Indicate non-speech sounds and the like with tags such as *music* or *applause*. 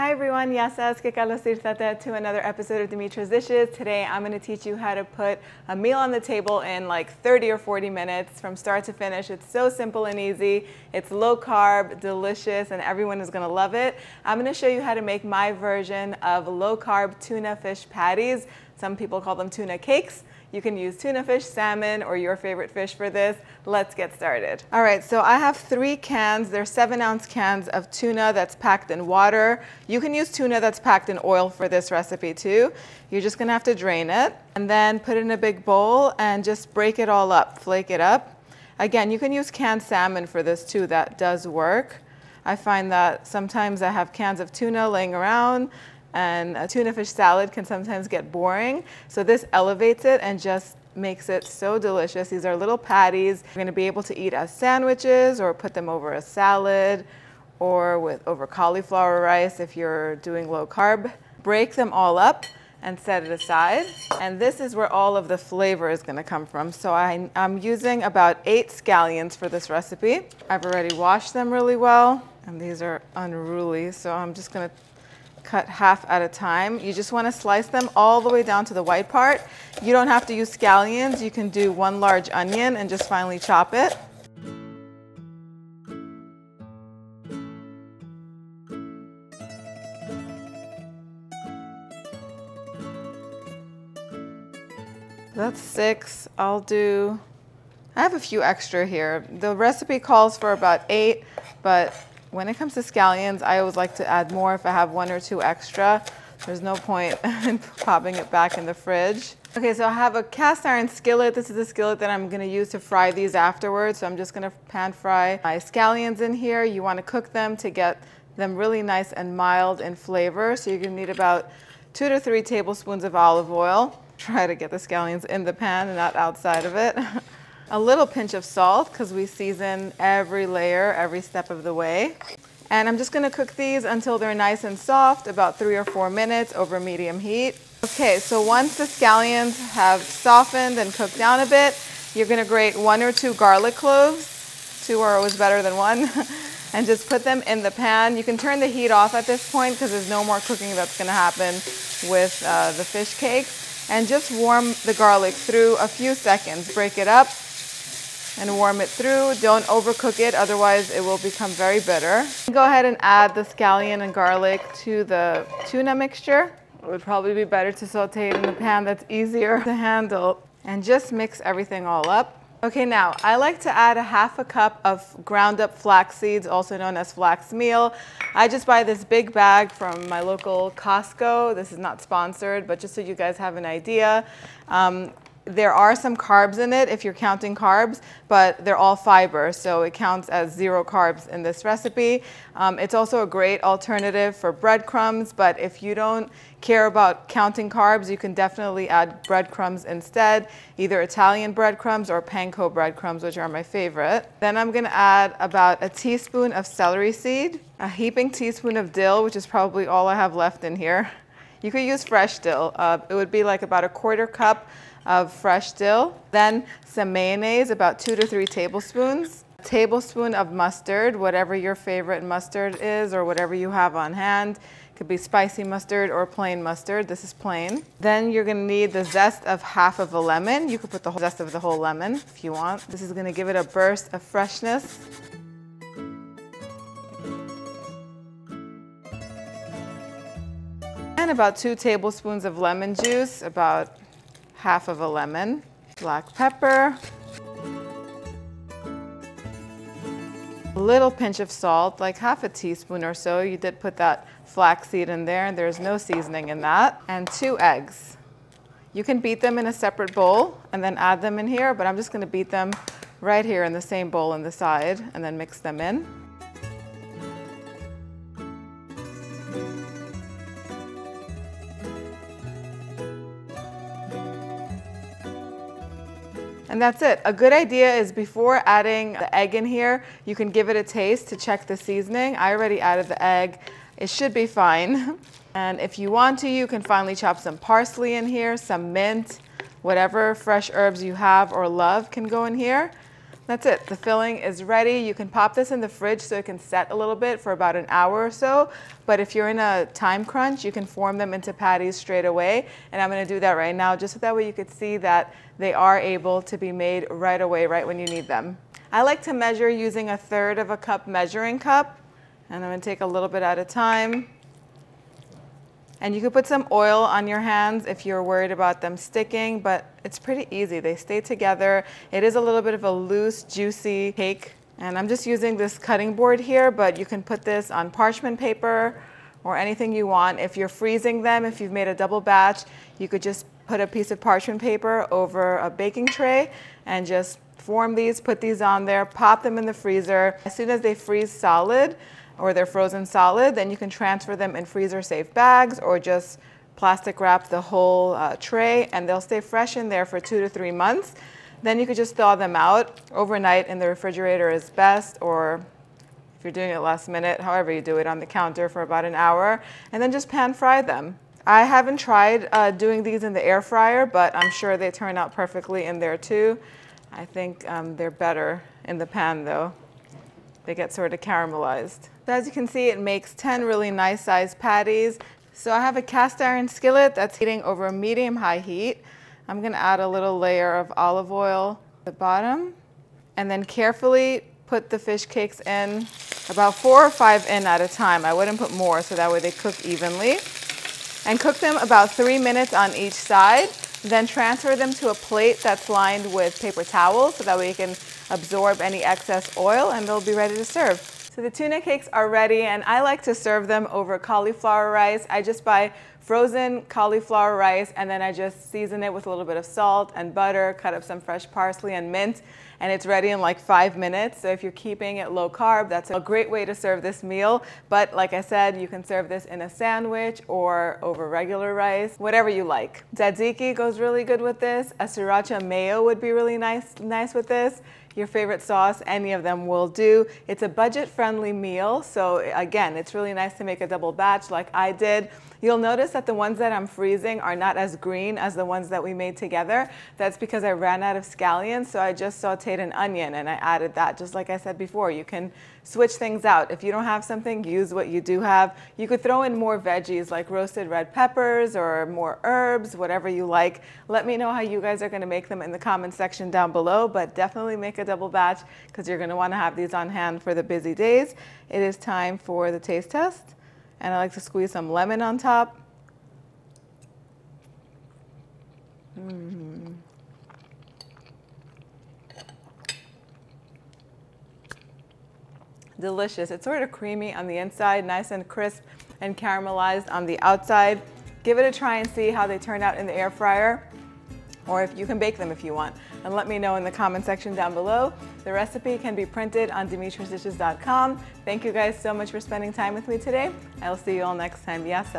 Hi everyone, Yasas que Carlos to another episode of Dimitra's Dishes. Today I'm going to teach you how to put a meal on the table in like 30 or 40 minutes from start to finish. It's so simple and easy. It's low carb, delicious, and everyone is going to love it. I'm going to show you how to make my version of low carb tuna fish patties. Some people call them tuna cakes. You can use tuna fish, salmon, or your favorite fish for this. Let's get started. All right, so I have three cans. They're seven ounce cans of tuna that's packed in water. You can use tuna that's packed in oil for this recipe too. You're just gonna have to drain it and then put it in a big bowl and just break it all up, flake it up. Again, you can use canned salmon for this too, that does work. I find that sometimes I have cans of tuna laying around and a tuna fish salad can sometimes get boring. So this elevates it and just makes it so delicious. These are little patties. You're gonna be able to eat as sandwiches or put them over a salad or with over cauliflower rice if you're doing low carb. Break them all up and set it aside. And this is where all of the flavor is gonna come from. So I, am using about eight scallions for this recipe. I've already washed them really well and these are unruly. So I'm just gonna cut half at a time. You just want to slice them all the way down to the white part. You don't have to use scallions. You can do one large onion and just finely chop it. That's six. I'll do, I have a few extra here. The recipe calls for about eight, but when it comes to scallions, I always like to add more if I have one or two extra. There's no point *laughs* in popping it back in the fridge. Okay, so I have a cast iron skillet. This is the skillet that I'm gonna use to fry these afterwards. So I'm just gonna pan fry my scallions in here. You wanna cook them to get them really nice and mild in flavor. So you're gonna need about two to three tablespoons of olive oil. Try to get the scallions in the pan and not outside of it. *laughs* a little pinch of salt because we season every layer every step of the way. And I'm just gonna cook these until they're nice and soft, about three or four minutes over medium heat. Okay, so once the scallions have softened and cooked down a bit, you're gonna grate one or two garlic cloves. Two are always better than one. *laughs* and just put them in the pan. You can turn the heat off at this point because there's no more cooking that's gonna happen with uh, the fish cakes. And just warm the garlic through a few seconds. Break it up and warm it through. Don't overcook it, otherwise it will become very bitter. Go ahead and add the scallion and garlic to the tuna mixture. It would probably be better to saute it in a pan that's easier to handle. And just mix everything all up. Okay, now I like to add a half a cup of ground up flax seeds, also known as flax meal. I just buy this big bag from my local Costco. This is not sponsored, but just so you guys have an idea. Um, there are some carbs in it if you're counting carbs, but they're all fiber, so it counts as zero carbs in this recipe. Um, it's also a great alternative for breadcrumbs, but if you don't care about counting carbs, you can definitely add breadcrumbs instead, either Italian breadcrumbs or panko breadcrumbs, which are my favorite. Then I'm gonna add about a teaspoon of celery seed, a heaping teaspoon of dill, which is probably all I have left in here. You could use fresh dill. Uh, it would be like about a quarter cup of fresh dill. Then some mayonnaise, about two to three tablespoons. A tablespoon of mustard, whatever your favorite mustard is or whatever you have on hand. It could be spicy mustard or plain mustard. This is plain. Then you're gonna need the zest of half of a lemon. You could put the zest of the whole lemon if you want. This is gonna give it a burst of freshness. And about two tablespoons of lemon juice, about half of a lemon, black pepper, a little pinch of salt, like half a teaspoon or so. You did put that flaxseed in there, and there's no seasoning in that, and two eggs. You can beat them in a separate bowl and then add them in here, but I'm just gonna beat them right here in the same bowl on the side and then mix them in. And that's it. A good idea is before adding the egg in here, you can give it a taste to check the seasoning. I already added the egg. It should be fine. *laughs* And if you want to, you can finely chop some parsley in here, some mint, whatever fresh herbs you have or love can go in here. That's it. The filling is ready. You can pop this in the fridge so it can set a little bit for about an hour or so. But if you're in a time crunch, you can form them into patties straight away. And I'm going to do that right now just so that way you could see that they are able to be made right away, right when you need them. I like to measure using a third of a cup measuring cup. And I'm going to take a little bit at a time. And you could put some oil on your hands if you're worried about them sticking, but it's pretty easy. They stay together. It is a little bit of a loose, juicy cake. And I'm just using this cutting board here, but you can put this on parchment paper or anything you want. If you're freezing them, if you've made a double batch, you could just put a piece of parchment paper over a baking tray and just form these, put these on there, pop them in the freezer. As soon as they freeze solid, or they're frozen solid, then you can transfer them in freezer safe bags or just plastic wrap the whole uh, tray and they'll stay fresh in there for two to three months. Then you could just thaw them out overnight in the refrigerator is best or if you're doing it last minute, however you do it on the counter for about an hour and then just pan fry them. I haven't tried uh, doing these in the air fryer, but I'm sure they turn out perfectly in there too. I think um, they're better in the pan though. They get sort of caramelized. So as you can see, it makes 10 really nice sized patties. So I have a cast iron skillet that's heating over a medium high heat. I'm gonna add a little layer of olive oil at the bottom and then carefully put the fish cakes in about four or five in at a time. I wouldn't put more so that way they cook evenly. And cook them about three minutes on each side. Then transfer them to a plate that's lined with paper towels so that way you can absorb any excess oil and they'll be ready to serve. So the tuna cakes are ready and I like to serve them over cauliflower rice. I just buy frozen cauliflower rice and then I just season it with a little bit of salt and butter, cut up some fresh parsley and mint and it's ready in like five minutes. So if you're keeping it low carb, that's a great way to serve this meal. But like I said, you can serve this in a sandwich or over regular rice, whatever you like. Tzatziki goes really good with this. A sriracha mayo would be really nice, nice with this your favorite sauce, any of them will do. It's a budget friendly meal, so again, it's really nice to make a double batch like I did. You'll notice that the ones that I'm freezing are not as green as the ones that we made together. That's because I ran out of scallions, so I just sauteed an onion and I added that. Just like I said before, you can switch things out. If you don't have something, use what you do have. You could throw in more veggies like roasted red peppers or more herbs, whatever you like. Let me know how you guys are gonna make them in the comment section down below, but definitely make a double batch because you're gonna wanna have these on hand for the busy days. It is time for the taste test and I like to squeeze some lemon on top. Delicious. It's sort of creamy on the inside, nice and crisp and caramelized on the outside. Give it a try and see how they turn out in the air fryer or if you can bake them if you want. And let me know in the comment section down below. The recipe can be printed on dimitrasdishes.com. Thank you guys so much for spending time with me today. I'll see you all next time. Yes,